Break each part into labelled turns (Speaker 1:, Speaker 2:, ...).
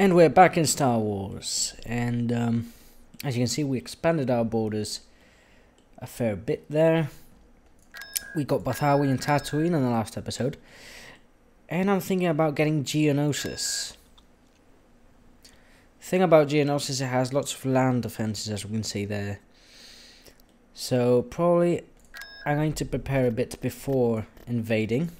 Speaker 1: And we're back in Star Wars, and um, as you can see, we expanded our borders a fair bit there. We got Bothawui and Tatooine in the last episode, and I'm thinking about getting Geonosis. Thing about Geonosis, it has lots of land defenses, as we can see there. So probably I'm going to prepare a bit before invading.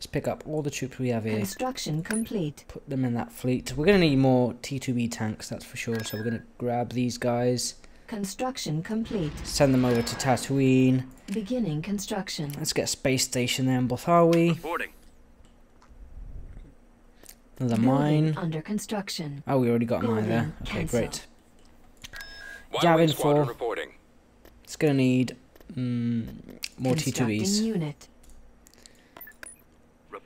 Speaker 1: Let's pick up all the troops we have here.
Speaker 2: Construction complete.
Speaker 1: Put them in that fleet. We're going to need more T2B tanks, that's for sure. So we're going to grab these guys.
Speaker 2: Construction complete.
Speaker 1: Send them over to Tatooine.
Speaker 2: Beginning construction.
Speaker 1: Let's get a space station there in Bothawui.
Speaker 3: Reporting.
Speaker 1: Another
Speaker 2: Building
Speaker 1: mine.
Speaker 2: under construction.
Speaker 1: Oh, we already got a mine there. Okay,
Speaker 2: cancel.
Speaker 1: great.
Speaker 3: Yavin
Speaker 1: 4.
Speaker 3: reporting.
Speaker 1: It's going to need mm, more T2Bs.
Speaker 2: unit.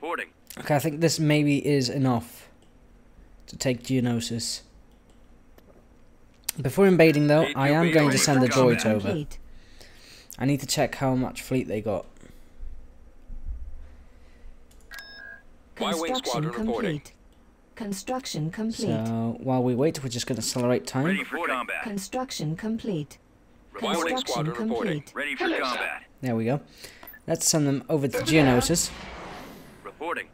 Speaker 3: Reporting.
Speaker 1: Okay, I think this maybe is enough to take Geonosis. Before invading though, I am going to send the droids
Speaker 2: Construction
Speaker 1: over. I need to check how much fleet they got.
Speaker 2: Construction complete. Construction complete.
Speaker 1: So while we wait, we're just going to accelerate time.
Speaker 3: Ready for combat.
Speaker 2: Construction complete. Construction complete.
Speaker 3: Ready for combat.
Speaker 1: There we go. Let's send them over to Geonosis.
Speaker 3: Reporting.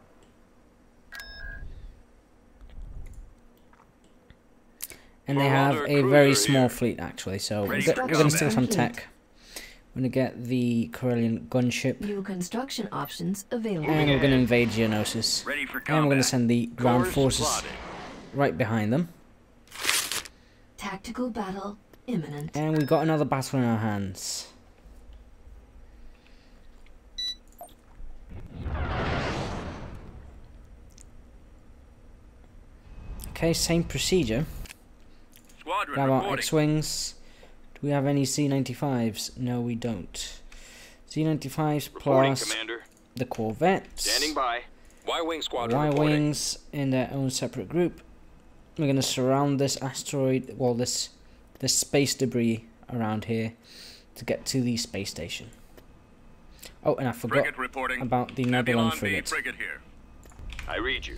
Speaker 1: And they have a very small fleet actually, so we're,
Speaker 3: Ready
Speaker 1: go-
Speaker 3: for
Speaker 1: we're going to steal some tech. We're going to get the Corellian gunship.
Speaker 2: New construction options available.
Speaker 1: And we're going to invade Geonosis. And we're going to send the ground forces
Speaker 3: plotted.
Speaker 1: right behind them.
Speaker 2: Tactical battle imminent.
Speaker 1: And we've got another battle in our hands. Okay, same procedure.
Speaker 3: Squadron
Speaker 1: Grab our. X-Wings. Do we have any Z-95s? No, we don't. Z-95s
Speaker 3: Reporting,
Speaker 1: plus
Speaker 3: Commander.
Speaker 1: the Corvettes.
Speaker 3: Standing by. Y-wing squadron.
Speaker 1: Y-Wings in their own separate group. We're gonna surround this asteroid, well, this this space debris around here to get to the space station. Oh, and I forgot about the
Speaker 3: Nebulon
Speaker 1: frigate.
Speaker 3: frigate here. I read you.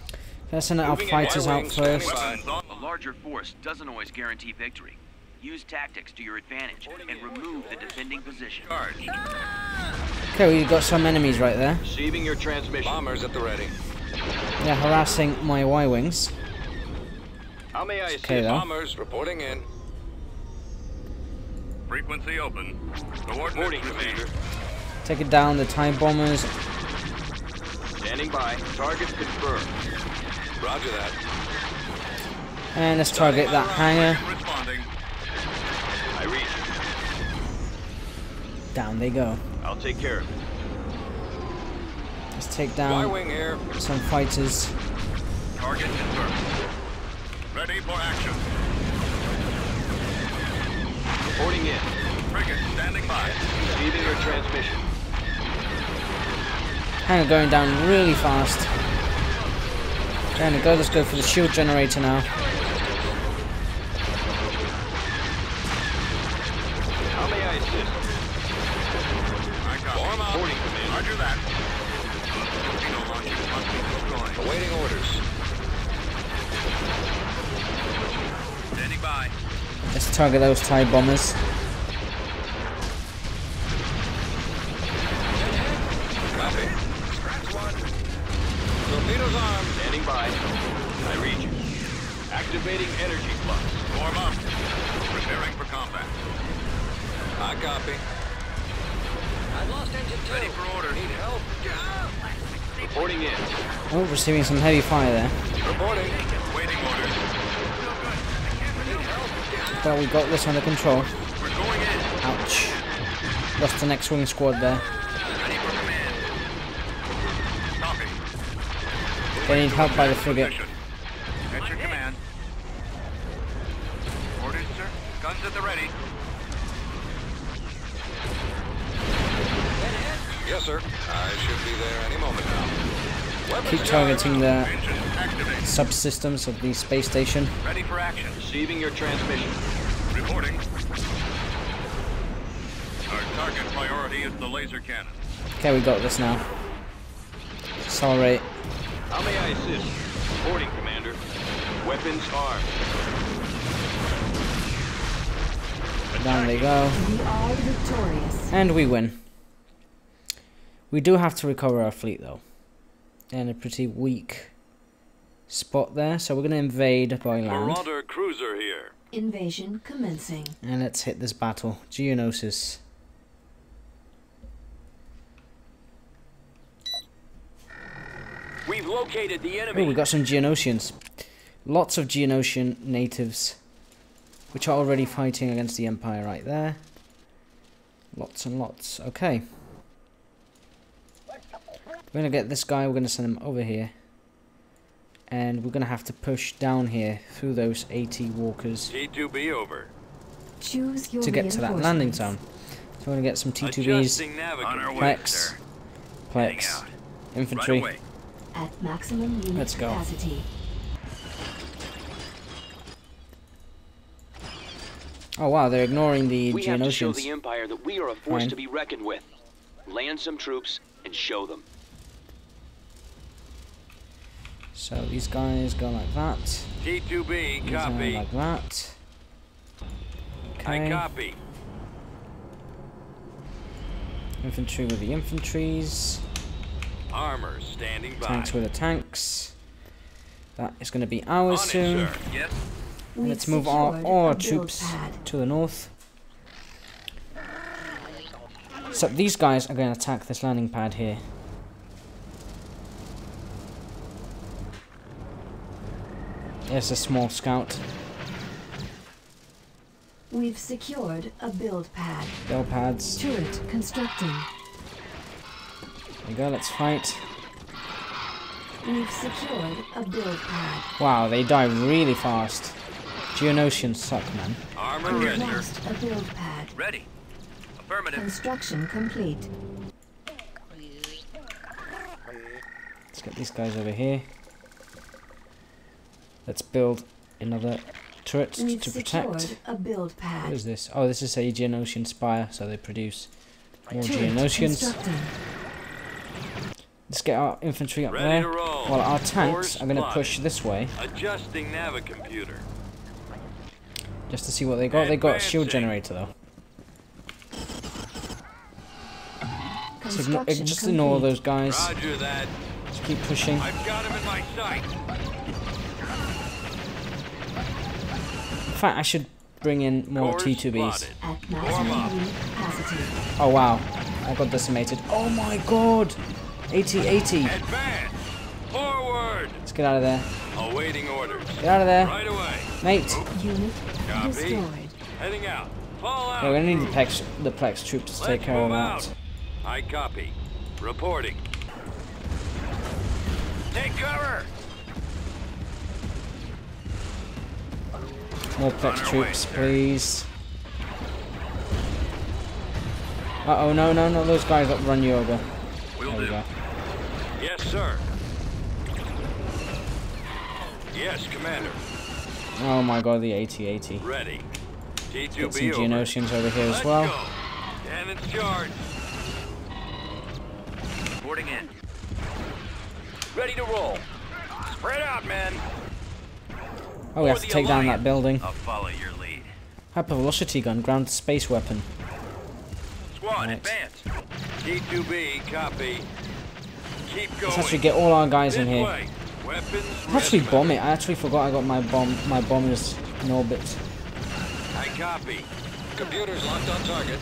Speaker 1: Let's send our fighters out first.
Speaker 3: by. Weapons on.
Speaker 4: A larger force doesn't always guarantee victory. Use tactics to your advantage and remove the defending position.
Speaker 3: Ah!
Speaker 1: Okay, we've got some enemies right there.
Speaker 3: Receiving your transmission. Bombers at the ready.
Speaker 1: They're harassing my Y-Wings.
Speaker 3: How may I assist?
Speaker 1: Okay, though.
Speaker 3: Bombers reporting in. Frequency open. Coordinates Commander.
Speaker 1: Taking down the time bombers.
Speaker 3: Standing by. Target confirmed. Roger that.
Speaker 1: And let's target that hangar.
Speaker 3: Responding. I read
Speaker 1: Down they go.
Speaker 3: I'll take care of it.
Speaker 1: Let's take down some fighters.
Speaker 3: Target confirmed. Ready for action. Reporting in. Frigate standing by. Receiving your transmission.
Speaker 1: Hangar going down really fast. We go, let's go for the shield generator now.
Speaker 3: Awaiting orders. Standing by.
Speaker 1: Let's target those TIE bombers.
Speaker 3: Torpedoes armed. Standing by. I read you. Activating energy flux. Form up. Preparing for combat. I copy. I've lost engine two. Ready for order. Need help? Reporting in.
Speaker 1: Oh, receiving some heavy fire there.
Speaker 3: Reporting. Waiting orders.
Speaker 1: But we got this under control.
Speaker 3: We're going in.
Speaker 1: Ouch. Lost the next wing squad there.
Speaker 3: Ready for command. Copy.
Speaker 1: They need help by the frigate.
Speaker 3: Position. At your command. Orders, sir. Guns at the ready. Yes, sir. I should be there any moment now. Weapons
Speaker 1: Keep targeting the subsystems of the space station.
Speaker 3: Ready for action. Receiving your transmission. Reporting. Our target priority is the laser cannon.
Speaker 1: Okay, we got this now. Accelerate.
Speaker 3: How may I assist? Reporting, Commander. Weapons armed.
Speaker 1: Down they go.
Speaker 2: We are victorious.
Speaker 1: And we win. We do have to recover our fleet though. In a pretty weak spot there. So we're going to invade by land.
Speaker 3: Marauder cruiser here.
Speaker 2: Invasion commencing.
Speaker 1: And let's hit this battle. Geonosis.
Speaker 3: We've located the enemy.
Speaker 1: we got some Geonosians. Lots of Geonosian natives. Which are already fighting against the Empire right there. Lots and lots. Okay. We're going to get this guy. We're going to send him over here. And we're going to have to push down here through those AT walkers
Speaker 3: T2B over.
Speaker 2: Choose your
Speaker 1: to get to that landing zone. So we're going to get some T2Bs, Plex, Plex, infantry.
Speaker 3: Right away.
Speaker 2: At maximum unit
Speaker 1: Let's go.
Speaker 2: capacity.
Speaker 1: Oh wow, they're ignoring the
Speaker 4: We have to show the Empire that we are a force
Speaker 1: Fine.
Speaker 4: to be reckoned with. Land some troops and show them.
Speaker 1: So these guys go like that.
Speaker 3: T2B,
Speaker 1: These are
Speaker 3: copy.
Speaker 1: like that.
Speaker 3: I copy.
Speaker 1: Infantry with the infantries.
Speaker 3: Armor standing by.
Speaker 1: Tanks with the tanks. That is going to be ours
Speaker 3: it,
Speaker 1: soon.
Speaker 3: sir. Yes.
Speaker 1: Let's move our, our troops
Speaker 2: pad.
Speaker 1: to the north. So these guys are going to attack this landing pad here. There's a small scout.
Speaker 2: We've secured a build pad.
Speaker 1: Build pads.
Speaker 2: Turret constructing.
Speaker 1: There you go, let's fight.
Speaker 2: We've secured a build pad.
Speaker 1: Wow, they die really fast. Geonosians suck, man.
Speaker 3: Armor
Speaker 2: We've
Speaker 3: ready.
Speaker 2: a build pad.
Speaker 3: Ready. Affirmative.
Speaker 2: Construction complete.
Speaker 1: Let's get these guys over here. Let's build another turret
Speaker 2: We've
Speaker 1: to protect.
Speaker 2: a build pad.
Speaker 1: is this? Oh, this is a Geonosian spire, so they produce more
Speaker 2: Turret
Speaker 1: Geonosians.
Speaker 2: Constructing.
Speaker 1: Let's get our infantry up
Speaker 3: Ready
Speaker 1: there.
Speaker 3: to roll.
Speaker 1: While our tanks
Speaker 3: Course
Speaker 1: are going to push this way,
Speaker 3: Adjusting navicomputer.
Speaker 1: just to see what they got. They got a shield generator, though. So igno- just ignore
Speaker 2: complete.
Speaker 1: those guys.
Speaker 3: Roger that.
Speaker 1: Just keep pushing.
Speaker 3: I've got him in my sight.
Speaker 1: In fact, I should bring in more
Speaker 3: Course
Speaker 1: T2Bs.
Speaker 3: plotted.
Speaker 2: At
Speaker 3: up.
Speaker 2: maximum unit capacity.
Speaker 1: Oh, wow. I got decimated. Oh my god! AT-AT.
Speaker 3: Advance. Forward.
Speaker 1: Let's get out of there.
Speaker 3: Awaiting orders.
Speaker 1: Get out of there.
Speaker 3: Right away.
Speaker 1: Mate!
Speaker 2: Unit destroyed.
Speaker 3: Heading out. Fall out.
Speaker 1: Yeah, we're gonna need the Plex, the Plex troops to
Speaker 3: Let's
Speaker 1: take care of
Speaker 3: move
Speaker 1: that.
Speaker 3: out. I copy. Reporting. Take cover.
Speaker 1: More Plex
Speaker 3: On way,
Speaker 1: troops,
Speaker 3: sir.
Speaker 1: please. Uh oh, no, no, no, those guys that run you over.
Speaker 3: Will
Speaker 1: There we
Speaker 3: do.
Speaker 1: go.
Speaker 3: Yes, sir. Yes, Commander.
Speaker 1: Oh my god, the AT-AT.
Speaker 3: Ready.
Speaker 1: Get
Speaker 3: T2B
Speaker 1: some
Speaker 3: over.
Speaker 1: Geonosians over here
Speaker 3: Let's
Speaker 1: as well.
Speaker 3: go. Cannons charged. Reporting in. Ready to roll. Spread out, men.
Speaker 1: Oh, we have to take down that
Speaker 3: Alliance.
Speaker 1: building.
Speaker 3: I'll follow your lead.
Speaker 1: Hypervelocity gun, ground space weapon.
Speaker 3: Squad,
Speaker 1: Right.
Speaker 3: advance. T2B, copy. Keep going.
Speaker 1: Let's actually get all our guys in here.
Speaker 3: way. Weapons
Speaker 1: Actually bomb it. I actually forgot I got my bomb my bombers in orbit.
Speaker 3: I copy. Computers locked on target.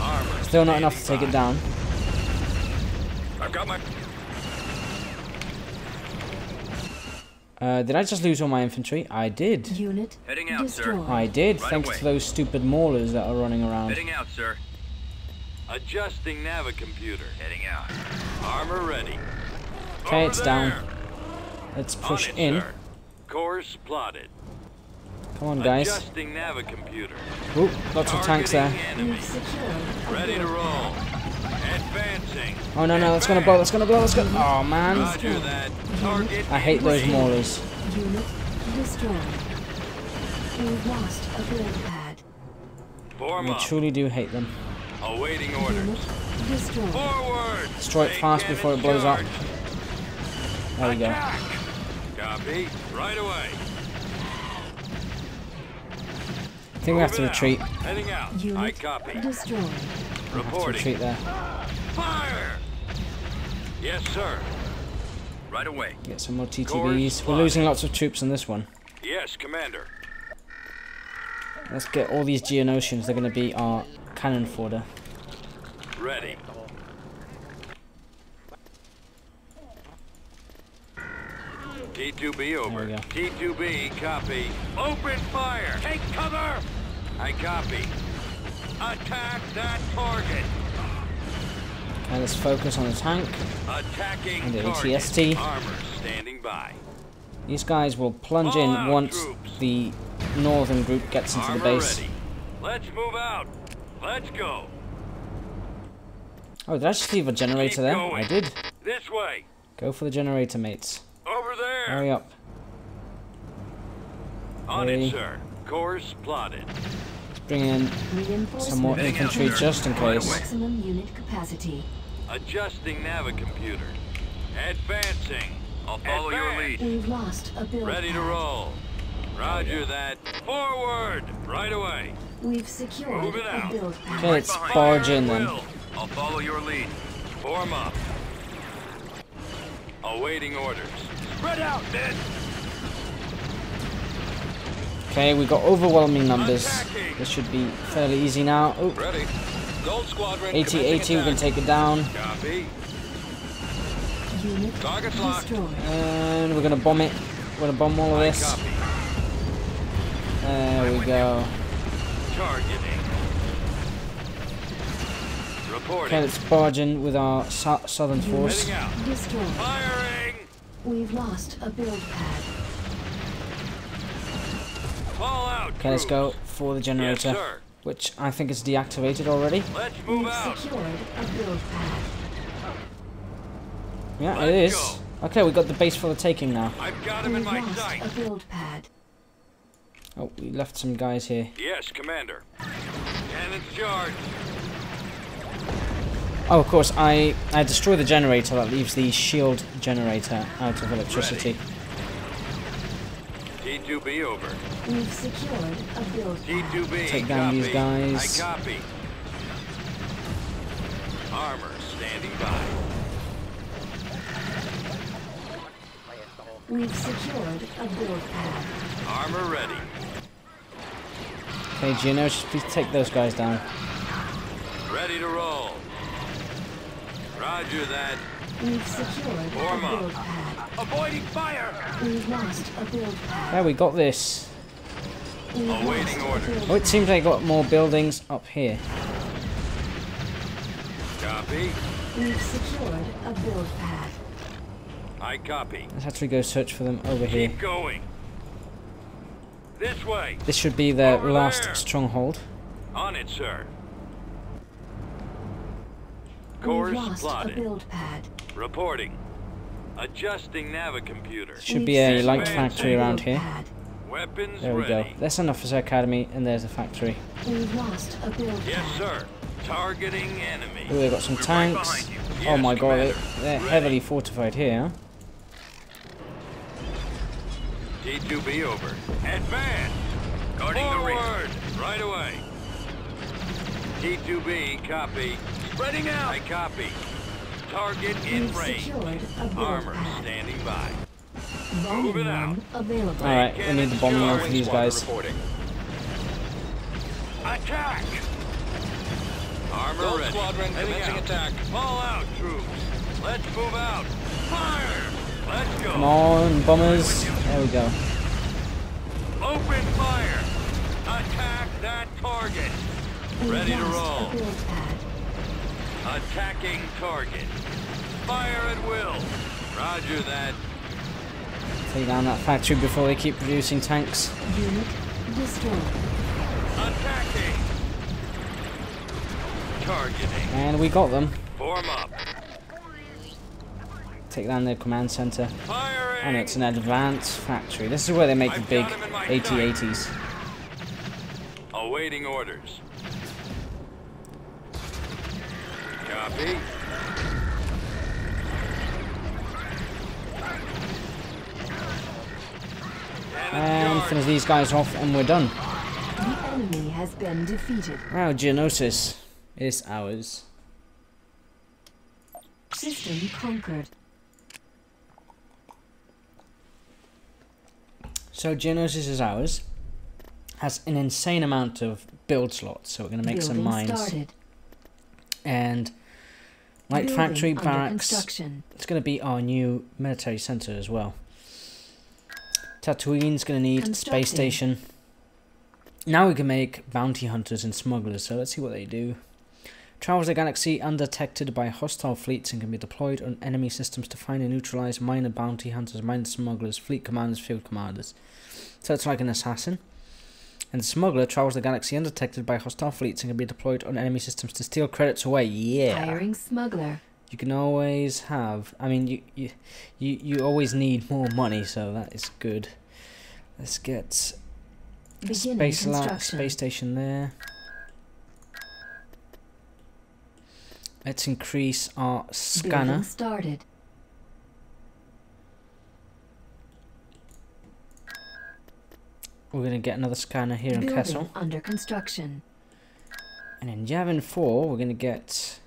Speaker 3: Armor.
Speaker 1: Still not enough to take it down.
Speaker 3: I've got my.
Speaker 1: Uh, did I just lose all my infantry? I did.
Speaker 2: Unit
Speaker 3: Heading out, sir.
Speaker 2: destroyed.
Speaker 1: I did,
Speaker 3: Right
Speaker 1: thanks
Speaker 3: away.
Speaker 1: to those stupid maulers that are running around.
Speaker 3: Heading out, sir. Adjusting navicomputer. Heading out. Armor ready.
Speaker 1: Okay,
Speaker 3: Over
Speaker 1: it's down. Let's push
Speaker 3: it,
Speaker 1: in.
Speaker 3: sir. Course plotted.
Speaker 1: Come on, guys.
Speaker 3: Adjusting navicomputer.
Speaker 1: Ooh, lots of tanks there.
Speaker 3: Enemy.
Speaker 2: We've secured a
Speaker 3: Ready to roll. Advancing.
Speaker 1: Oh no, no, it's gonna blow, it's gonna blow, it's gonna. Oh man.
Speaker 3: Roger that. Target.
Speaker 1: I hate those
Speaker 3: in range.
Speaker 1: maulers.
Speaker 2: Unit destroyed. We've lost a build pad.
Speaker 3: Form
Speaker 1: I
Speaker 3: up.
Speaker 1: truly do hate them.
Speaker 3: Awaiting orders.
Speaker 2: Unit destroyed.
Speaker 3: Forward.
Speaker 1: Destroy it
Speaker 3: Take
Speaker 1: fast before it blows up. There we go.
Speaker 3: Copy. Right away.
Speaker 1: I think we have to
Speaker 3: Moving
Speaker 1: retreat.
Speaker 3: Heading out. I copy.
Speaker 2: destroyed.
Speaker 1: Have to
Speaker 3: Reporting.
Speaker 1: retreat there.
Speaker 3: Fire! Yes, sir.
Speaker 4: Right away.
Speaker 1: Get some more TTBs. We're losing lots of troops on this one.
Speaker 3: Yes, Commander.
Speaker 1: Let's get all these Geonosians. They're going to be our cannon fodder.
Speaker 3: Ready. T2B over.
Speaker 1: There we go.
Speaker 3: T2B, copy. Open fire! Take cover! I copy. Attack that target!
Speaker 1: Let's focus on the tank.
Speaker 3: Attacking
Speaker 1: And the. ATST.
Speaker 3: Armor standing by.
Speaker 1: These guys will plunge in
Speaker 3: All out,
Speaker 1: once
Speaker 3: troops.
Speaker 1: the northern group gets into
Speaker 3: Armor
Speaker 1: the base.
Speaker 3: ready. Let's move out. Let's go.
Speaker 1: Oh, did I just leave a generator
Speaker 3: Keep
Speaker 1: there?
Speaker 3: going.
Speaker 1: I did.
Speaker 3: This way.
Speaker 1: Go for the generator, mates.
Speaker 3: Over there.
Speaker 1: Hurry up.
Speaker 3: On
Speaker 1: Ready.
Speaker 3: it, sir. Course plotted.
Speaker 1: Let's bring in some more
Speaker 3: Heading out,
Speaker 1: infantry
Speaker 3: sir.
Speaker 1: just in case.
Speaker 2: Maximum unit capacity.
Speaker 3: Adjusting navicomputer. Advancing.
Speaker 4: I'll follow your lead.
Speaker 2: We've lost a build
Speaker 3: Ready to roll. Roger that. Forward. Right away.
Speaker 2: We've secured
Speaker 3: Moving
Speaker 2: a
Speaker 3: out.
Speaker 2: build pad.
Speaker 1: Okay, let's
Speaker 4: behind.
Speaker 1: barge in
Speaker 3: Fire
Speaker 1: then.
Speaker 3: At will.
Speaker 4: I'll follow your lead.
Speaker 3: Form up. Awaiting orders. Spread out, men.
Speaker 1: Okay, we've got overwhelming numbers.
Speaker 3: Attacking.
Speaker 1: This should be fairly easy now. Oh,
Speaker 3: Ready. Gold Squadron.
Speaker 1: AT-AT, we can take it down.
Speaker 3: Copy.
Speaker 2: Unit
Speaker 3: Target's locked.
Speaker 1: And we're gonna bomb it. We're gonna bomb all of this. There we go.
Speaker 3: Targeting. Reporting.
Speaker 1: Okay, let's barge in with our southern force.
Speaker 3: Heading out.
Speaker 2: Destroyed.
Speaker 3: Firing.
Speaker 2: We've lost a build pad.
Speaker 3: Out.
Speaker 1: Okay, let's go for the generator,
Speaker 3: sir.
Speaker 1: which I think is deactivated already.
Speaker 3: Let's move
Speaker 2: We've
Speaker 3: out.
Speaker 2: secured a build pad.
Speaker 1: Yeah,
Speaker 3: Let's
Speaker 1: is. Okay, we got the base for the taking now.
Speaker 3: I've got him in
Speaker 2: We've
Speaker 3: my
Speaker 2: lost
Speaker 3: sight.
Speaker 2: a build pad.
Speaker 1: Oh, we left some guys here.
Speaker 3: Yes, Commander. Cannons charged.
Speaker 1: Oh, of course, I, I destroy the generator that leaves the shield generator out of electricity.
Speaker 3: T2B over.
Speaker 2: We've secured a build pad.
Speaker 3: T2B.
Speaker 1: Take down
Speaker 3: copy.
Speaker 1: these guys.
Speaker 3: I copy. Armor standing by.
Speaker 2: We've secured a build pad.
Speaker 3: Armor ready.
Speaker 1: Okay, Geonosis, please take those guys down.
Speaker 3: Ready to roll. Roger that.
Speaker 2: We've secured
Speaker 3: Form
Speaker 2: a
Speaker 3: up.
Speaker 2: build pad.
Speaker 3: Avoiding fire.
Speaker 2: We've lost a build pad.
Speaker 1: Yeah, we got this.
Speaker 2: We've
Speaker 3: Awaiting
Speaker 2: lost a
Speaker 3: orders.
Speaker 2: build
Speaker 1: Oh, it seems they got more buildings up here.
Speaker 3: Copy.
Speaker 2: We've secured a build pad.
Speaker 3: I copy.
Speaker 1: Let's actually go search for them over here.
Speaker 3: Keep going. This way.
Speaker 1: This should be the
Speaker 3: Over
Speaker 1: last
Speaker 3: there.
Speaker 1: stronghold.
Speaker 3: On it, sir.
Speaker 2: We've
Speaker 3: Course
Speaker 2: lost a
Speaker 3: plotted.
Speaker 2: build pad.
Speaker 3: Reporting. Adjusting navicomputer.
Speaker 1: Should be a light factory around here.
Speaker 3: Weapons
Speaker 1: There we go.
Speaker 3: ready.
Speaker 1: That's an officer academy, and there's a factory.
Speaker 2: We've lost a build
Speaker 3: Yes, sir. Targeting enemy.
Speaker 1: Oh, they got some
Speaker 4: We're
Speaker 1: tanks.
Speaker 4: behind you.
Speaker 1: oh
Speaker 3: Yes,
Speaker 1: my god, they,
Speaker 3: Commander.
Speaker 1: they're
Speaker 3: Ready.
Speaker 1: heavily fortified here.
Speaker 3: T2B over. Advance.
Speaker 4: Guarding the rear.
Speaker 3: Forward. Right away. T2B, copy. Spreading out. I copy. Target in range.
Speaker 2: secured
Speaker 3: Armor
Speaker 2: pad.
Speaker 3: standing by.
Speaker 2: Volume
Speaker 3: Moving out.
Speaker 2: available.
Speaker 1: Alright, we need the bombing run for these guys.
Speaker 3: Attack! Armor ready. Squadron commencing attack. Fall out, troops. Let's move out. Fire! Let's go.
Speaker 1: Come on, bombers. There we go.
Speaker 3: Open fire. Attack that target. Ready to roll.
Speaker 2: A build pad.
Speaker 3: Attacking target. Fire at will. Roger that.
Speaker 1: Take down that factory before they keep producing tanks.
Speaker 2: Unit destroyed.
Speaker 3: Attacking. Targeting.
Speaker 1: And we got them.
Speaker 3: Form up.
Speaker 1: Take down their command center.
Speaker 3: Firing.
Speaker 1: And it's an advanced factory. This is where they make the
Speaker 3: I've
Speaker 1: big
Speaker 3: got 'em in my
Speaker 1: AT-ATs.
Speaker 3: Awaiting orders. Copy.
Speaker 1: And finish these guys off and we're done.
Speaker 2: The enemy has been defeated.
Speaker 1: Wow, Geonosis is ours.
Speaker 2: System conquered.
Speaker 1: So Geonosis is ours. Has an insane amount of build slots, so we're going to make some mines.
Speaker 2: started.
Speaker 1: And Light
Speaker 2: Building
Speaker 1: Factory Barracks. It's going to be our new military center as well. Tatooine's going to need space station. Now we can make bounty hunters and smugglers, so let's see what they do. Travels the galaxy undetected by hostile fleets and can be deployed on enemy systems to find and neutralize minor bounty hunters, minor smugglers, fleet commanders, field commanders. So it's like an assassin. And the smuggler travels the galaxy undetected by hostile fleets and can be deployed on enemy systems to steal credits away. Yeah.
Speaker 2: Hiring smuggler.
Speaker 1: You can always have. I mean, you you you, you always need more money, so that is good. Let's get
Speaker 2: Beginning
Speaker 1: space space station there. Let's increase our
Speaker 2: Building
Speaker 1: scanner.
Speaker 2: started.
Speaker 1: We're gonna get another scanner here in
Speaker 2: Building
Speaker 1: Kessel,
Speaker 2: under construction.
Speaker 1: and in Yavin Four, we're gonna get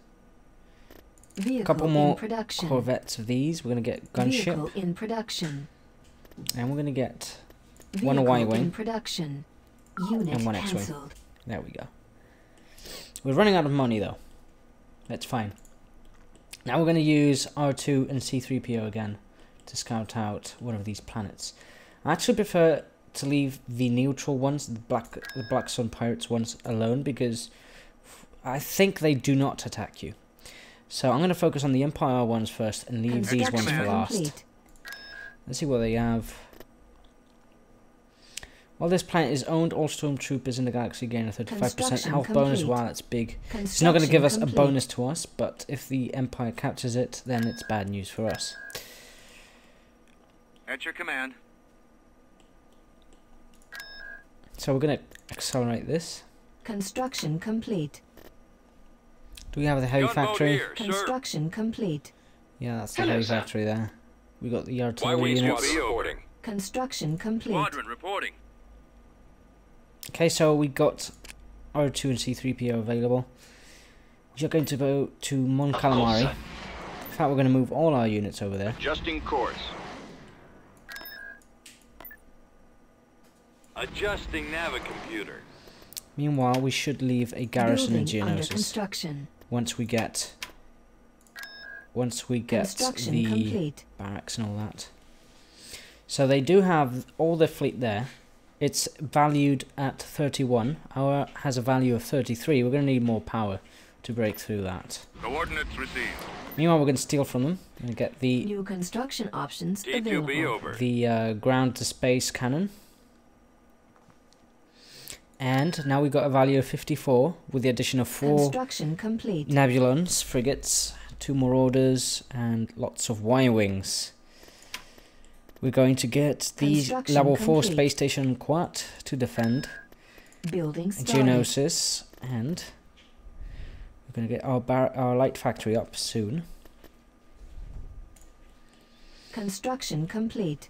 Speaker 2: Vehicle
Speaker 1: couple more
Speaker 2: production.
Speaker 1: corvettes of these. We're gonna get gunship,
Speaker 2: Vehicle in production.
Speaker 1: and we're gonna get
Speaker 2: Vehicle
Speaker 1: One Y-wing.
Speaker 2: in production. Unit
Speaker 1: And one X-wing. There we go. We're running out of money though. That's fine. Now we're going to use R2 and C3PO again to scout out one of these planets. I actually prefer to leave the neutral ones, the Black the Black Sun Pirates ones, alone because I think they do not attack you. So I'm going to focus on the Empire ones first and leave these ones for last. Let's see what they have. While this planet is owned, all stormtroopers in the galaxy gain a 35%
Speaker 2: Construction
Speaker 1: health bonus.
Speaker 2: complete.
Speaker 1: Wow, that's big. It's not going to give us a bonus to us, but if the Empire captures it, then it's bad news for us.
Speaker 3: At your command.
Speaker 1: So we're going to accelerate this.
Speaker 2: Construction complete.
Speaker 1: Do we have the heavy
Speaker 3: Gunboat
Speaker 1: factory?
Speaker 3: here.
Speaker 2: Construction complete.
Speaker 1: Yeah, that's the
Speaker 3: Hello,
Speaker 1: heavy
Speaker 3: sir.
Speaker 1: factory there. We got the artillery
Speaker 3: Y-wing
Speaker 1: units.
Speaker 3: squad reporting.
Speaker 2: Construction complete.
Speaker 3: Squadron reporting.
Speaker 1: Okay, so we got R2 and C3PO available. You're going to go to Mon Calamari. In fact, we're going to move all our units over there.
Speaker 3: Adjusting course. Adjusting navicomputer.
Speaker 1: Meanwhile, we should leave a garrison in
Speaker 2: Building under
Speaker 1: Geonosis
Speaker 2: construction.
Speaker 1: once we get once we get the
Speaker 2: complete.
Speaker 1: barracks and all that. So they do have all their fleet there. It's valued at 31. Our has a value of 33. We're going to need more power to break through that.
Speaker 3: Coordinates received.
Speaker 1: Meanwhile, we're going to steal from them and get the
Speaker 2: New construction options available.
Speaker 1: the uh, ground to space cannon. And now we've got a value of 54 with the addition of four
Speaker 2: Construction complete.
Speaker 1: Nebulons, frigates, two more orders, and lots of Y-wings. We're going to get the level 4
Speaker 2: complete.
Speaker 1: space station Quat to defend
Speaker 2: Building started.
Speaker 1: Geonosis, and we're going to get our, bar- our light factory up soon.
Speaker 2: Construction complete.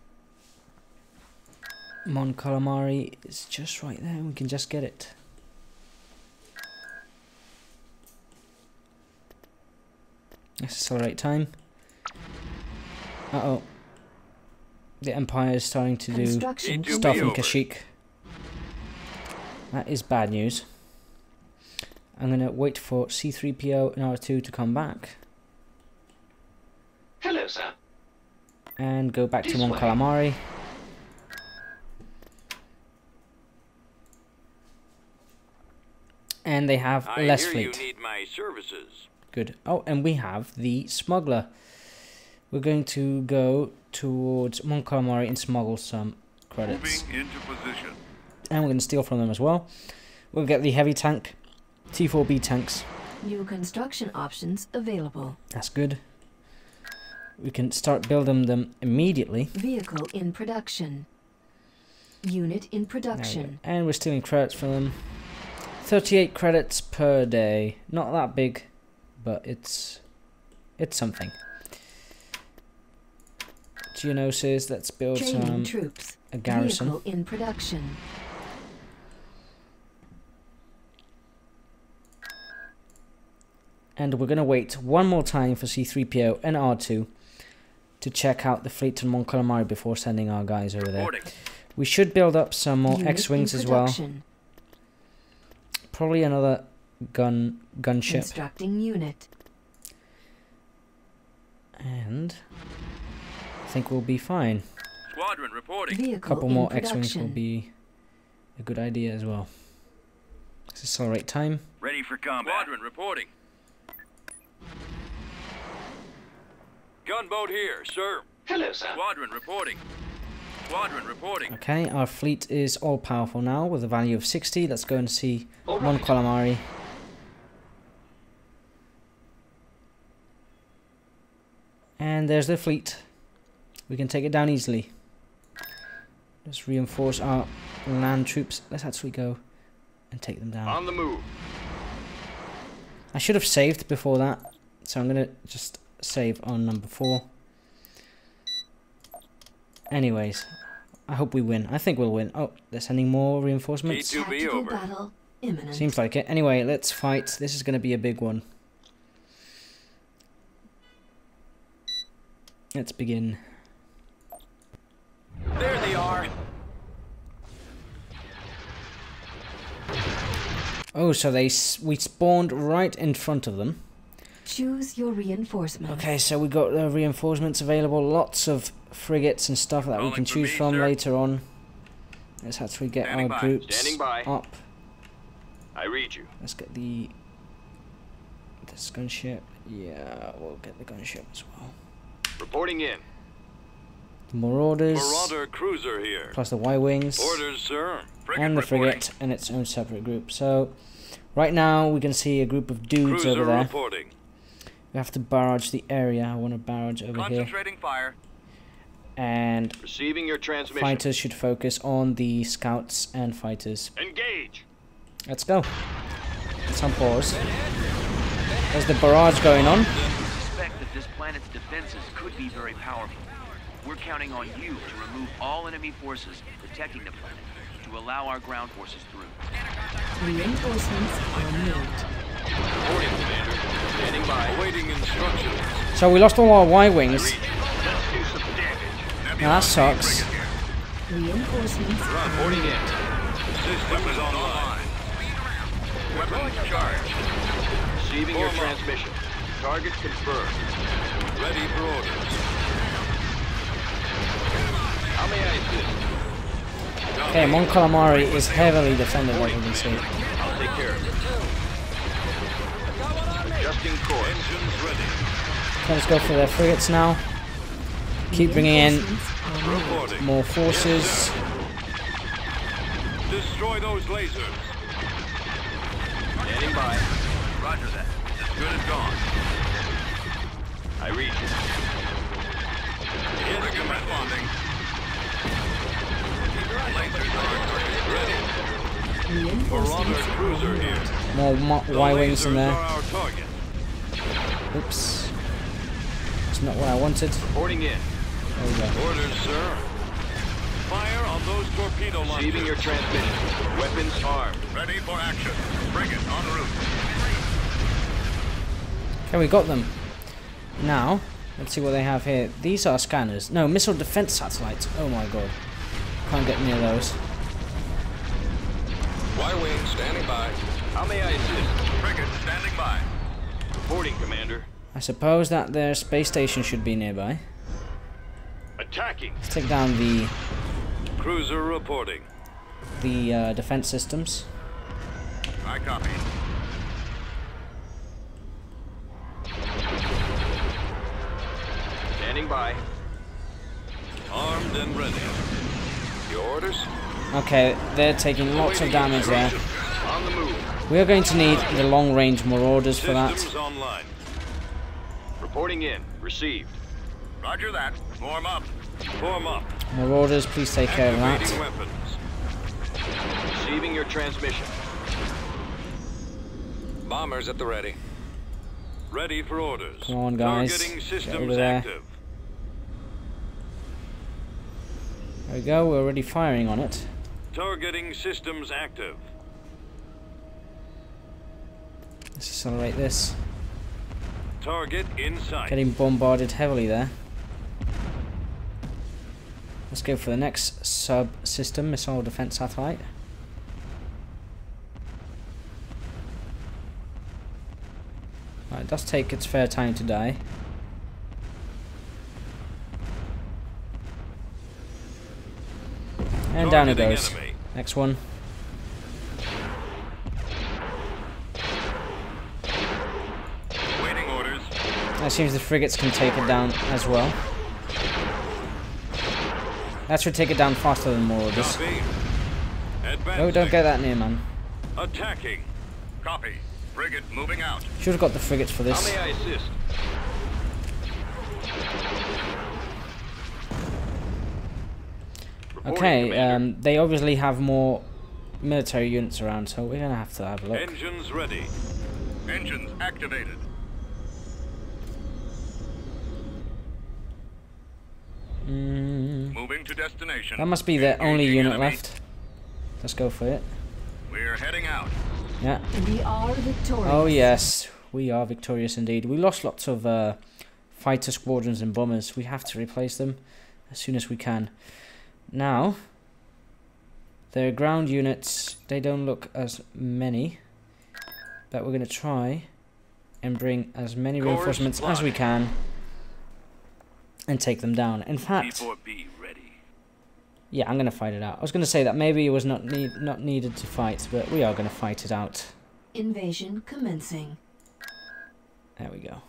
Speaker 1: Mon Calamari is just right there, we can just get it. Let's accelerate time. Uh oh. The Empire is starting to do stuff in
Speaker 3: over.
Speaker 1: Kashyyyk. That is bad news. I'm gonna wait for C3PO and R2 to come back
Speaker 5: Hello, sir.
Speaker 1: and go back to
Speaker 5: This
Speaker 1: Mon
Speaker 5: way.
Speaker 1: Calamari. And they have
Speaker 3: I
Speaker 1: less
Speaker 3: hear
Speaker 1: fleet.
Speaker 3: you need my services.
Speaker 1: Good. Oh, and we have the smuggler. We're going to go towards Mon Calamari and smuggle some credits.
Speaker 3: Moving into position.
Speaker 1: And we're going to steal from them as well. We'll get the heavy tank, T4B tanks.
Speaker 2: New construction options available.
Speaker 1: That's good. We can start building them immediately.
Speaker 2: Vehicle in production. Unit in
Speaker 1: There we
Speaker 2: production.
Speaker 1: And we're stealing credits from them. 38 credits per day. Not that big, but it's it's something. Geonosis. Let's build
Speaker 2: Training
Speaker 1: some
Speaker 2: troops.
Speaker 1: a garrison.
Speaker 2: Vehicle in production.
Speaker 1: And we're going to wait one more time for C3PO and R2 to check out the fleet on Mon Calamari before sending our guys over there.
Speaker 4: Reporting.
Speaker 1: We should build up some more X-Wings as well.
Speaker 2: Production.
Speaker 1: Probably another gun gunship.
Speaker 2: Instructing unit.
Speaker 1: And I think we'll be fine.
Speaker 4: Squadron reporting.
Speaker 1: A
Speaker 2: Vehicle
Speaker 1: couple more X-Wings will be a good idea as well. Let's accelerate time.
Speaker 4: Ready for combat. Squadron reporting. Gunboat here, sir.
Speaker 6: Hello, sir.
Speaker 4: Squadron reporting. Squadron reporting.
Speaker 1: Okay, our fleet is all powerful now with a value of 60. Let's go and see
Speaker 6: All
Speaker 1: Mon
Speaker 6: right.
Speaker 1: Calamari. And there's the fleet. We can take it down easily. Let's reinforce our land troops. Let's actually go and take them down.
Speaker 6: On the move.
Speaker 1: I should have saved before that, so I'm gonna just save on number four. Anyways, I hope we win. I think we'll win. Oh, they're sending more reinforcements.
Speaker 4: T2 be
Speaker 2: Tactical
Speaker 4: over.
Speaker 2: battle imminent.
Speaker 1: Seems like it. Anyway, let's fight. This is gonna be a big one. Let's begin.
Speaker 4: There they are.
Speaker 1: Oh, so they s- we spawned right in front of them.
Speaker 2: Choose your reinforcements.
Speaker 1: Okay, so we got the reinforcements available. Lots of frigates and stuff that we can choose
Speaker 4: me,
Speaker 1: from
Speaker 4: sir.
Speaker 1: later on. Let's actually get
Speaker 4: Standing
Speaker 1: our
Speaker 4: by.
Speaker 1: groups
Speaker 6: Standing by.
Speaker 1: up.
Speaker 6: I read you.
Speaker 1: Let's get the this gunship. Yeah, we'll get the gunship as well.
Speaker 6: Reporting in.
Speaker 1: The Marauders,
Speaker 3: Marauder cruiser here.
Speaker 1: plus the Y-wings,
Speaker 3: Orders, sir.
Speaker 4: Frigate
Speaker 1: and the
Speaker 4: reporting.
Speaker 1: frigate in its own separate group. So, right now we can see a group of dudes
Speaker 3: Cruiser
Speaker 1: over there.
Speaker 3: reporting.
Speaker 1: We have to barrage the area. I want to barrage over here,
Speaker 4: Concentrating fire.
Speaker 1: and
Speaker 6: Receiving your transmission.
Speaker 1: fighters should focus on the scouts and fighters.
Speaker 6: Engage.
Speaker 1: Let's go. Let's pause. There's the barrage going on.
Speaker 4: suspect that this planet's defenses could be very powerful. We're counting on you to remove all enemy forces protecting the planet to allow our ground forces through.
Speaker 2: Reinforcements are moved.
Speaker 6: Reporting, Commander. Standing by.
Speaker 3: Awaiting instructions.
Speaker 1: So we lost all our Y-wings.
Speaker 6: Read you. Let's do some damage.
Speaker 1: Now that sucks.
Speaker 2: Reinforcements are
Speaker 6: Reporting in.
Speaker 3: System is online.
Speaker 4: Weapons charged.
Speaker 6: Receiving your transmission. Target confirmed.
Speaker 3: Ready for orders.
Speaker 6: How may I assist?
Speaker 1: Okay, Mon Calamari is heavily defended, as you can see.
Speaker 6: I'll take care of it. Adjusting course.
Speaker 3: Engines ready.
Speaker 1: Okay, let's go for their frigates now. Keep bringing in more forces.
Speaker 3: Destroy those lasers.
Speaker 6: Standing by.
Speaker 4: Roger that. Good as gone.
Speaker 6: I read you.
Speaker 3: Frigate responding.
Speaker 1: More Y-wings in there.
Speaker 3: are our target.
Speaker 1: Oops. It's not what I wanted.
Speaker 6: Reporting in.
Speaker 1: There we go.
Speaker 3: Orders, sir. Fire on those torpedo launchers.
Speaker 6: Receiving your transmission. Weapons armed.
Speaker 3: Ready for action. Frigate en route.
Speaker 1: Okay, we got them. Now, let's see what they have here. These are scanners. No, missile defense satellites. Oh my god. Can't get near those.
Speaker 3: Y-wing standing by.
Speaker 6: How may I assist?
Speaker 3: Frigate standing by.
Speaker 6: Reporting, Commander.
Speaker 1: I suppose that their space station should be nearby.
Speaker 6: Attacking.
Speaker 1: Let's take down the
Speaker 3: Cruiser reporting.
Speaker 1: the uh, defense systems.
Speaker 3: I copy.
Speaker 6: Standing by.
Speaker 3: Armed and ready. Your orders?
Speaker 1: Okay, they're taking lots of damage there.
Speaker 6: On the move.
Speaker 1: We are going to need the long-range marauders for that.
Speaker 3: Online.
Speaker 6: Reporting in. Received.
Speaker 3: Roger that. Form up. Form up.
Speaker 1: Marauders, please take care of that.
Speaker 3: weapons.
Speaker 6: Receiving your transmission.
Speaker 3: Bombers at the ready. Ready for orders.
Speaker 1: Come on, guys.
Speaker 3: Targeting systems
Speaker 1: over there.
Speaker 3: active.
Speaker 1: There we go, we're already firing on it.
Speaker 5: Targeting systems active.
Speaker 1: Let's accelerate this.
Speaker 5: Target in sight.
Speaker 1: Getting bombarded heavily there. Let's go for the next subsystem, missile defense satellite. Right, it does take its fair time to die. And down it goes. Next one.
Speaker 5: Waiting orders.
Speaker 1: It seems the frigates can take it down as well. That should take it down faster than.
Speaker 5: Copy. Advancing.
Speaker 1: Oh, don't get that near, man.
Speaker 5: Attacking. Copy. Frigate moving out.
Speaker 1: Should have got the frigates for
Speaker 3: How
Speaker 1: this.
Speaker 3: may I assist?
Speaker 1: Okay, um, they obviously have more military units around, so we're gonna have to have a look.
Speaker 5: Engines ready. Engines activated.
Speaker 1: Mm,
Speaker 5: Moving to destination.
Speaker 1: that must be the only unit
Speaker 5: enemy.
Speaker 1: left. Let's go for it.
Speaker 5: We're heading out.
Speaker 1: Yeah.
Speaker 2: We are victorious.
Speaker 1: Oh yes, we are victorious indeed. We lost lots of uh, fighter squadrons and bombers. We have to replace them as soon as we can. Now, their ground units, they don't look as many, but we're going to try and bring as many
Speaker 5: Course
Speaker 1: reinforcements as we can and take them down. In fact,
Speaker 5: ready.
Speaker 1: yeah, I'm going to fight it out. I was going to say that maybe it was not need not needed to fight, but we are going to fight it out.
Speaker 2: Invasion commencing.
Speaker 1: There we go.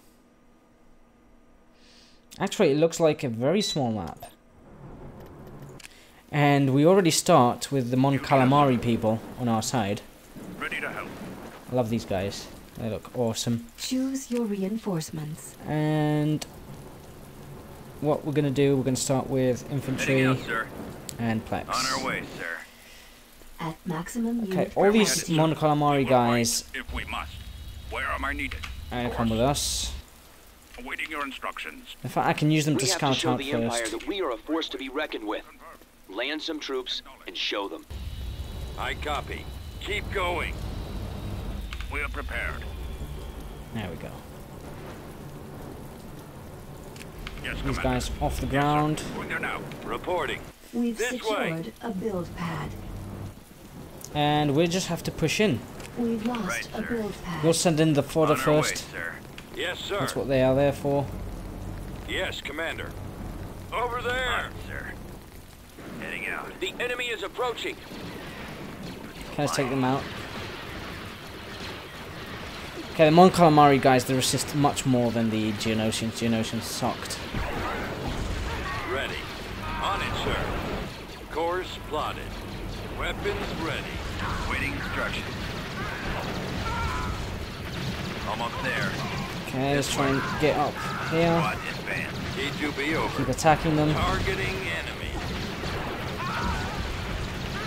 Speaker 1: Actually, it looks like a very small map. And we already start with the Mon Calamari people on our side.
Speaker 5: Ready to help.
Speaker 1: I love these guys. They look awesome.
Speaker 2: Choose your reinforcements.
Speaker 1: And what we're going to do, we're going to start with infantry
Speaker 5: out, sir.
Speaker 1: and plex.
Speaker 5: On our way, sir.
Speaker 2: At maximum
Speaker 1: Okay,
Speaker 2: unit
Speaker 1: all these
Speaker 2: capacity.
Speaker 1: Mon Calamari guys
Speaker 5: If we must. Where am I needed?
Speaker 1: are going to come with us.
Speaker 5: Awaiting your instructions.
Speaker 1: In fact, I can use them to
Speaker 7: We have to
Speaker 1: scout
Speaker 7: show
Speaker 1: out
Speaker 7: the Empire that we are a force to be reckoned with. Land some troops and show them.
Speaker 5: I copy. Keep going. We are prepared.
Speaker 1: There we go.
Speaker 5: Yes,
Speaker 1: These
Speaker 5: Commander.
Speaker 1: guys off the ground.
Speaker 5: Going there now. Reporting.
Speaker 2: We've
Speaker 5: This way.
Speaker 2: secured a build pad.
Speaker 1: And we just have to push in.
Speaker 2: We've lost
Speaker 5: right,
Speaker 2: a build pad.
Speaker 1: We'll send in the fodder
Speaker 5: On our way,
Speaker 1: first.
Speaker 5: sir. Yes, sir.
Speaker 1: That's what they are there for.
Speaker 5: Yes, Commander. Over there. sir. Heading out.
Speaker 3: The enemy is approaching.
Speaker 1: Can I take them out? Okay, the Mon Calamari guys, they resist much more than the Geonosians. Geonosians sucked.
Speaker 5: Ready. On it, sir. Course plotted. Weapons ready. Waiting instructions. Almost there.
Speaker 1: Okay, let's try and get up here.
Speaker 5: What advance? T2B over.
Speaker 1: Keep attacking them.
Speaker 5: Targeting enemy.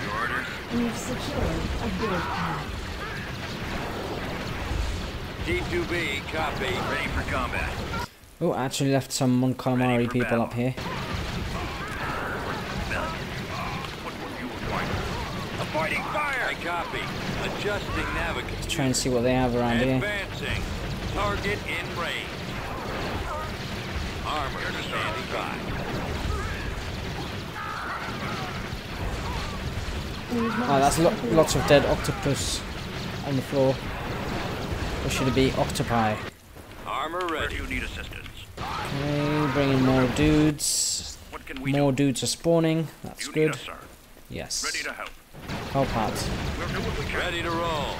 Speaker 5: Your orders.
Speaker 2: We've secured a build pad.
Speaker 5: T2B, copy. Ready for combat.
Speaker 1: Oh, I actually left some Mon Calamari people
Speaker 5: battle.
Speaker 1: up here.
Speaker 5: What were you going? Avoiding fire! I copy. Adjusting navigation.
Speaker 1: Let's try and see what they have around here.
Speaker 5: Target in range. Armor standing by.
Speaker 1: Oh, that's lo lots of dead octopus on the floor. Or should it be octopi?
Speaker 5: Armor ready. Where do you need assistance?
Speaker 1: Okay, bringing more dudes.
Speaker 5: What can we
Speaker 1: More
Speaker 5: do?
Speaker 1: dudes are spawning. That's
Speaker 5: You
Speaker 1: good.
Speaker 5: us.
Speaker 1: Yes.
Speaker 5: Ready to help.
Speaker 1: Help out.
Speaker 5: We'll do what we can. Ready to roll.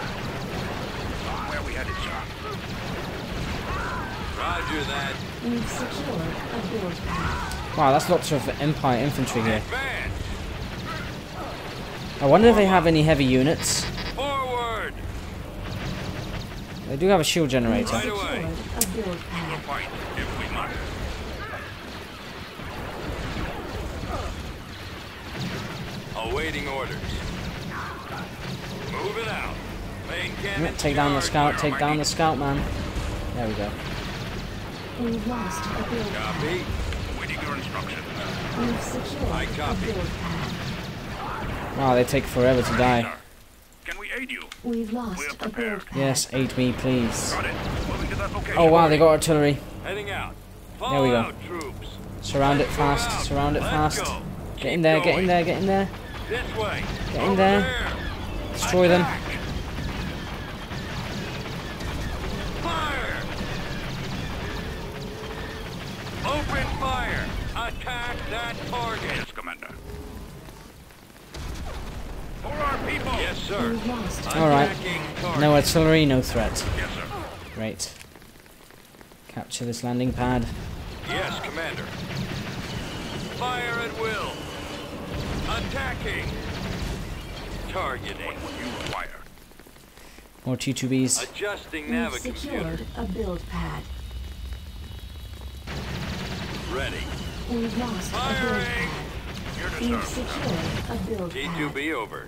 Speaker 5: Where we headed, sir? Roger that.
Speaker 2: We've secured a build pad.
Speaker 1: Wow, that's lots of Empire infantry here.
Speaker 5: Advance.
Speaker 1: I wonder if they have any heavy units.
Speaker 5: Forward.
Speaker 1: They do have a shield generator.
Speaker 5: Right away.
Speaker 2: Secured a build pad.
Speaker 5: Fight if we must. Awaiting orders. Moving out. Main cannon
Speaker 1: Yep, take down the scout, take down the
Speaker 5: needed?
Speaker 1: scout man. There we go.
Speaker 2: We've lost a build.
Speaker 5: Copy. Waiting your
Speaker 3: instructions.
Speaker 2: We've secured
Speaker 3: I
Speaker 2: a
Speaker 3: copy.
Speaker 2: Build pad.
Speaker 1: Wow, they take forever to die.
Speaker 3: Can we aid you?
Speaker 2: We've lost
Speaker 3: We're
Speaker 2: a
Speaker 3: prepared.
Speaker 1: Yes, aid me, please.
Speaker 3: Got it. To that.
Speaker 1: Oh wow, they got artillery.
Speaker 3: Heading out.
Speaker 1: There we go.
Speaker 3: Out, troops.
Speaker 1: Surround it
Speaker 3: Let's out.
Speaker 1: fast, surround it fast. Get in there, get in there, get in there.
Speaker 3: This way.
Speaker 1: Get in
Speaker 3: Over
Speaker 1: there. Destroy them.
Speaker 3: Fire! Open fire! Attack that target! Sir.
Speaker 1: Alright. No artillery, no threat.
Speaker 3: Yes, sir.
Speaker 1: Great. Capture this landing pad.
Speaker 3: Yes, Commander. Fire at will. Attacking. Targeting. What will you require?
Speaker 1: More T2Bs.
Speaker 3: Adjusting
Speaker 2: We've secured a build pad.
Speaker 3: Ready.
Speaker 2: We've lost a build
Speaker 3: Firing.
Speaker 2: pad.
Speaker 3: Here to
Speaker 2: We've secured a build pad.
Speaker 3: T2B over.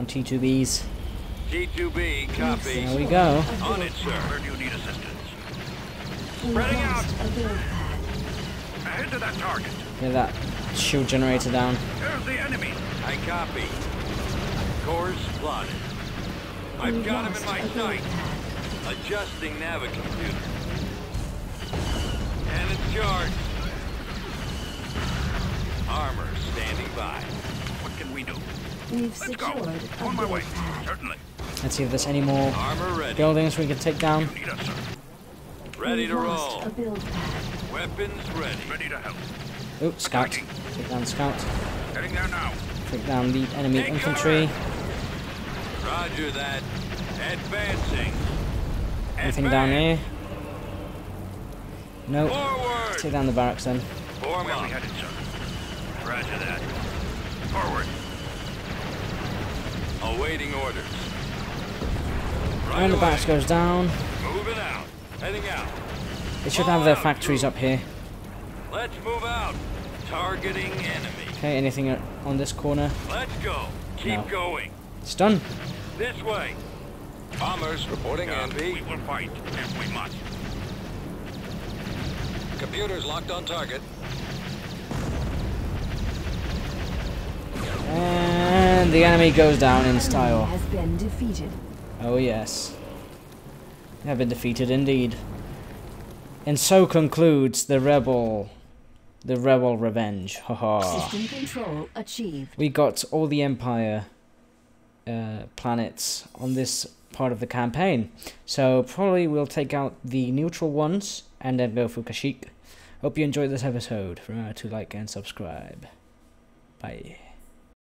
Speaker 1: On T2Bs.
Speaker 3: T2B, copy.
Speaker 1: There we go.
Speaker 3: On it, sir. Where do you need assistance?
Speaker 2: We've
Speaker 3: Spreading out.
Speaker 2: lost a build pad.
Speaker 3: Ahead to that target.
Speaker 1: Get that shield generator down.
Speaker 3: There's the enemy. I copy. Course plotted. I've got him in my
Speaker 2: a
Speaker 3: sight. Adjusting navicomputer. And it's charged. Armor standing by. What can we do?
Speaker 2: We've secured a
Speaker 3: On my way. Certainly.
Speaker 1: Let's see if there's any more buildings we can take down.
Speaker 3: Us. Ready
Speaker 2: We've
Speaker 3: to roll.
Speaker 2: a build pad.
Speaker 3: Weapons ready. Ready to help.
Speaker 1: Oh, scout. Take down scout.
Speaker 3: Heading there now.
Speaker 1: Take down the enemy
Speaker 3: Take
Speaker 1: infantry.
Speaker 3: Roger that. Advancing.
Speaker 1: Anything down here? No.
Speaker 3: Forward.
Speaker 1: Take down the barracks then.
Speaker 3: Form Where up. we headed, sir? Roger that. Forward. Awaiting orders. Right
Speaker 1: And the
Speaker 3: away.
Speaker 1: barracks goes down.
Speaker 3: Moving out. Heading out.
Speaker 1: They should have their factories up here.
Speaker 3: Let's move out. Targeting enemy.
Speaker 1: Okay, anything on this corner?
Speaker 3: Let's go. Keep
Speaker 1: No.
Speaker 3: going.
Speaker 1: It's done.
Speaker 3: This way.
Speaker 8: Bombers reporting in.
Speaker 3: We will fight if we must.
Speaker 8: Computers locked on target.
Speaker 1: And the enemy goes down in style.
Speaker 2: has been defeated.
Speaker 1: Oh yes. They have been defeated indeed. And so concludes the rebel the rebel revenge. Haha.
Speaker 2: System control achieved.
Speaker 1: We got all the Empire uh, planets on this part of the campaign. So probably we'll take out the neutral ones and then go for Kashyyyk. Hope you enjoyed this episode. Remember to like and subscribe. Bye.